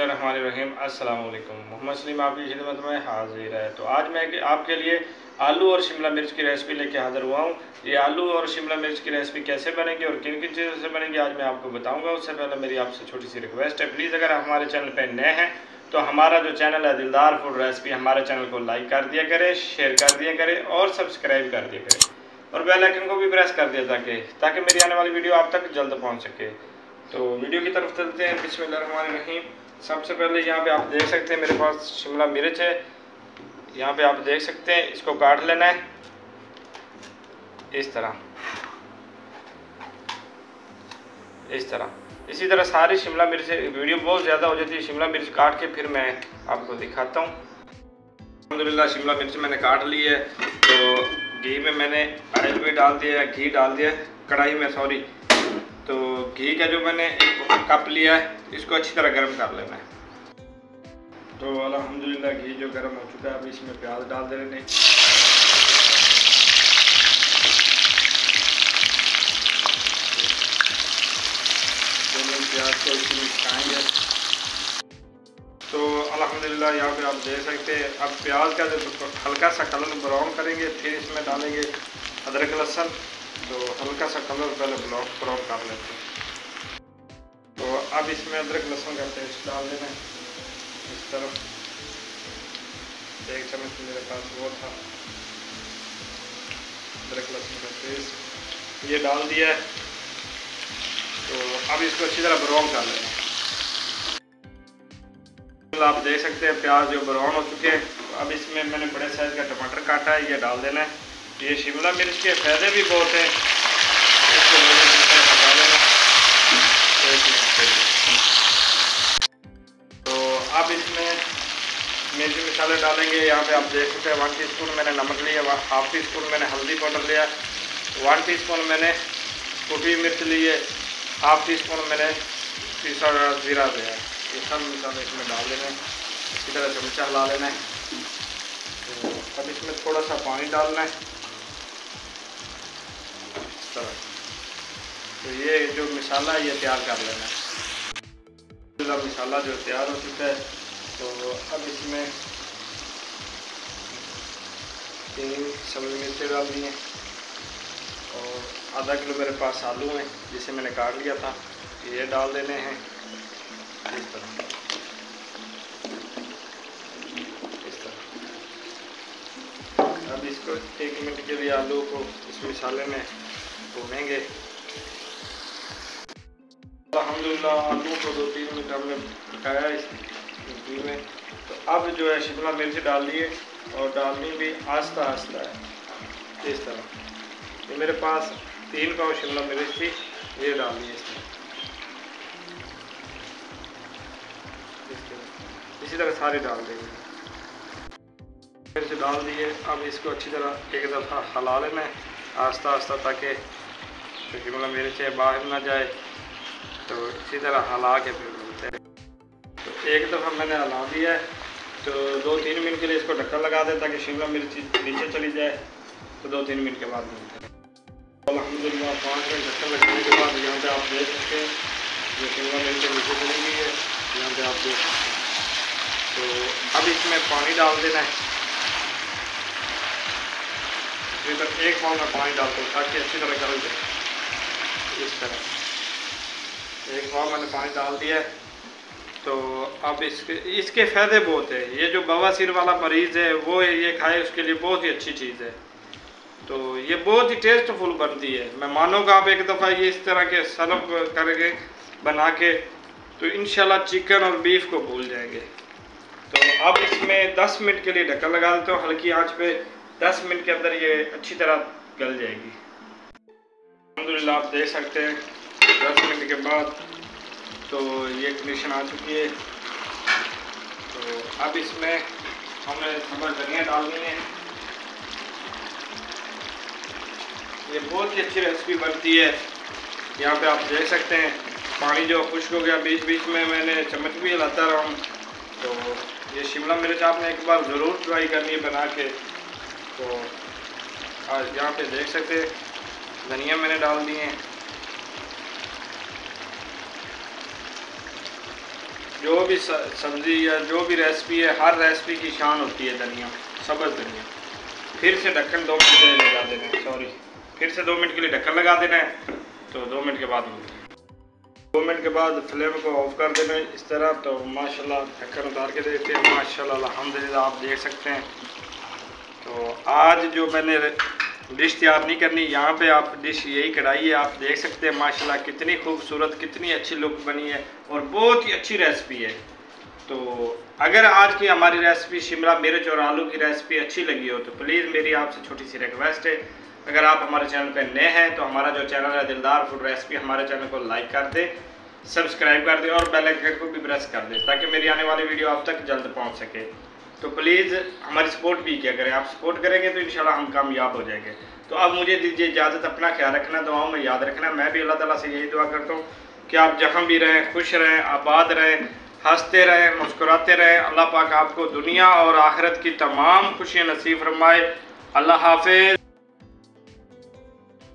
रहीम अस्सलाम वालेकुम मोहम्मद सलीम आपकी खिदमत में हाजिर है। तो आज मैं आपके लिए आलू और शिमला मिर्च की रेसिपी लेके हाज़िर हुआ हूँ। ये आलू और शिमला मिर्च की रेसिपी कैसे बनेगी और किन किन चीज़ों से बनेगी, आज मैं आपको बताऊँगा। उससे पहले मेरी आपसे छोटी सी रिक्वेस्ट है। प्लीज़ अगर हमारे चैनल पर नए हैं तो हमारा जो चैनल है, दिलदार फ़ूड रेसिपी, हमारे चैनल को लाइक कर दिया करें शेयर कर दिया करें और सब्सक्राइब कर दिया करें। और बेल आइकन को भी प्रेस कर दिया ताकि ताकि मेरी आने वाली वीडियो आप तक जल्द पहुँच सके। तो वीडियो की तरफ़ चलते हैं। बिस्मिल्लाहिर्रहमानिर्रहीम। सबसे पहले यहाँ पे आप देख सकते हैं मेरे पास शिमला मिर्च है। यहाँ पे आप देख सकते हैं, इसको काट लेना है। इस तरह। इस तरह। इसी तरह सारी शिमला मिर्च वीडियो बहुत ज़्यादा हो जाती है। शिमला मिर्च काट के फिर मैं आपको दिखाता हूँ। अलहमदिल्ला शिमला मिर्च मैंने काट ली है। तो घी में मैंने ऑयल भी डाल दिया है, घी डाल दिया कढ़ाई में, सॉरी। तो घी का जो मैंने एक कप लिया है, इसको अच्छी तरह गर्म कर लेना है। तो अलहमदिल्ला घी जो गर्म हो चुका है, अभी इसमें प्याज डाल दे रहे प्याज को इसमें तो अलहमदिल्ला यहाँ पे आप देख सकते हैं, अब प्याज का जो हल्का सा कलर ब्राउन करेंगे, फिर इसमें डालेंगे अदरक लहसन। तो हल्का सा कलर पहले ब्लॉक ब्राउन कर लेते हैं। तो अब इसमें अदरक लहसुन का पेस्ट डाल देना है। इस तरफ़ एक चम्मच मेरे पास वो था। अदरक लहसुन का पेस्ट ये डाल दिया है। तो अब इसको अच्छी तरह ब्राउन कर लेना आप देख सकते हैं प्याज जो ब्राउन हो चुके हैं। तो अब इसमें मैंने बड़े साइज़ का टमाटर काटा है, ये डाल देना है। ये शिमला मिर्च के फ़ायदे भी बहुत हैं। तो अब इसमें मिर्च मसाले डालेंगे। यहाँ पे आप देख सकते हैं वन टीस्पून मैंने नमक लिया हाफ़ टी स्पून मैंने हल्दी पाउडर लिया वन टीस्पून मैंने कुटी मिर्च ली है हाफ़ टी स्पून मैंने पीसा ज़ीरा लिया ये सब मसाले इसमें डाल देना है। इसी तरह चमचा हिला लेना है। तो अब इसमें थोड़ा सा पानी डालना है। तरह तो ये जो मिसाला ये तैयार कर लेना है। मिसाला जो तैयार हो चुका है तो अब इसमें तीन सब्ज़ी मिर्चें डाल दी है और आधा किलो मेरे पास आलू हैं, जिसे मैंने काट लिया था। ये डाल देने हैं। इस तरह। इस तरह। अब इसको एक मिनट के लिए आलू को इस मिसाले में भूनेंगे अलहमदिल्ला आलू को दो तीन मिनट हमने पकाया इस घी में। तो अब जो है शिमला मिर्च डाल दिए और डालनी भी आस्ता आस्ता है। इस तरह। ये मेरे पास तीन पाव शिमला मिर्च थी, ये डाल दिए इस तरह। इसी तरह सारे डाल देंगे। मिर्च डाल दिए। अब इसको अच्छी तरह एक दफ़ा हला लेना आस्ता आस्ता ताकि तो शिमला मिर्च बाहर ना जाए तो इसी तरह हला के फिर मिलते हैं। तो एक दफ़ा मैंने हला दिया है तो दो तीन मिनट के लिए इसको ढक्कन लगा दें ताकि शिमला मिर्च नीचे चली जाए तो दो तीन मिनट के बाद मिलते हैं। अलहमदिल्ला पाँच मिनट ढक्कन लगाने के बाद यहाँ पे आप देख सकते हैं, जो शिमला मिर्च नीचे चली गई है, यहाँ पे आप देख सकते हैं। तो अब इसमें पानी डाल देना है। एक पाव में पानी डालता हूँ ताकि अच्छी तरह गल जाए। इस तरह। एक बार मैंने पानी डाल दिया तो अब इसके इसके फ़ायदे बहुत है। ये जो बवासीर वाला मरीज़ है, वो ये खाए, उसके लिए बहुत ही अच्छी चीज़ है। तो ये बहुत ही टेस्टफुल बनती है। मैं मानूँगा आप एक दफ़ा ये इस तरह के सर्व करके बना के तो इन चिकन और बीफ को भूल जाएँगे। तो अब इसमें 10 मिनट के लिए ढक्कन लगा देता हूँ, हल्की आँच पे। 10 मिनट के अंदर ये अच्छी तरह गल जाएगी। अलहमदिल्ला आप देख सकते हैं, दस मिनट के बाद तो ये कंडीशन आ चुकी है। तो अब इसमें हमें सब्ज़ धनिया डालनी है। ये बहुत ही अच्छी रेसिपी बनती है। यहाँ पे आप देख सकते हैं, पानी जो खुश्क हो गया बीच बीच में मैंने चम्मच भी हिलाता रहा हूँ। तो ये शिमला मिर्च आपने एक बार ज़रूर ट्राई करनी है बना के। तो आज यहाँ पे देख सकते हैं धनिया मैंने डाल दिए हैं। जो भी सब्ज़ी या जो भी रेसिपी है, हर रेसिपी की शान होती है धनिया, सब्ज़ धनिया। फिर से ढक्कन दो मिनट के लिए लगा देना है सॉरी फिर से दो मिनट के लिए ढक्कन लगा देना है तो दो मिनट के बाद दो मिनट के बाद फ्लेम को ऑफ़ कर देना है इस तरह तो माशाल्लाह ढक्कन उतार के देखते हैं। माशाल्लाह, अल्हम्दुलिल्लाह, आप देख सकते हैं। तो आज जो मैंने डिश तैयार नहीं करनी, यहाँ पे आप डिश यही कढ़ाई है, आप देख सकते हैं, माशाल्लाह कितनी खूबसूरत, कितनी अच्छी लुक बनी है और बहुत ही अच्छी रेसिपी है। तो अगर आज की हमारी रेसिपी शिमला मिर्च और आलू की रेसिपी अच्छी लगी हो तो प्लीज़ मेरी आपसे छोटी सी रिक्वेस्ट है। अगर आप हमारे चैनल पर नए हैं तो हमारा जो चैनल है दिलदार फ़ूड रेसिपी हमारे चैनल को लाइक कर दें सब्सक्राइब कर दें और बेल आइकन को भी प्रेस कर दें, ताकि मेरी आने वाली वीडियो आप तक जल्द पहुँच सके। तो प्लीज़ हमारी सपोर्ट भी किया करें। आप सपोर्ट करेंगे तो इन हम कामयाब हो जाएँगे। तो अब मुझे दीजिए इजाज़त, अपना ख्याल रखना, दुआओं में याद रखना। मैं भी अल्लाह तला से यही दुआ करता हूँ कि आप जहाँ भी रहें, खुश रहें, आबाद रहें, हँसते रहें, मुस्कुराते रहें। अल्लाह पाक आपको दुनिया और आखिरत की तमाम खुशियाँ नसीब फरमाए। अल्लाह हाफिज।